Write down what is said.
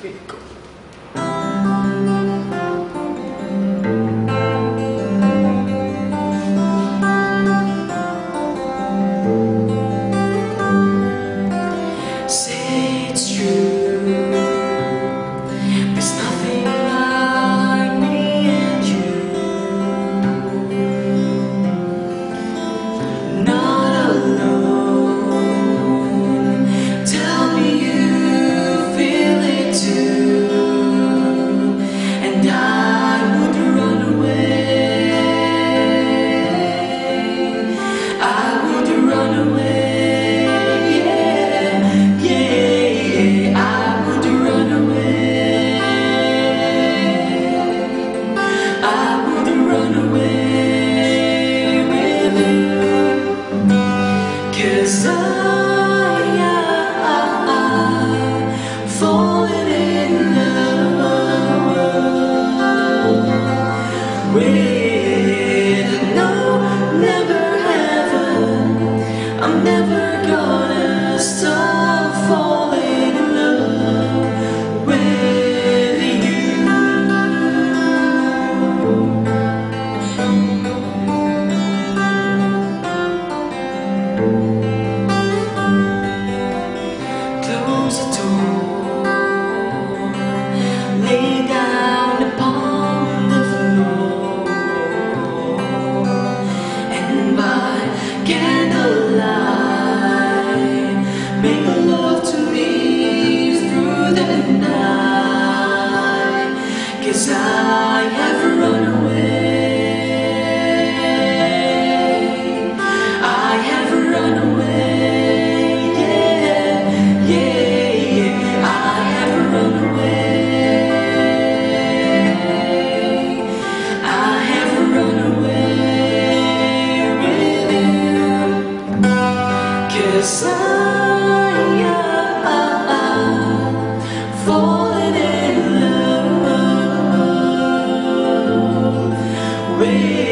Sì. 'Cause with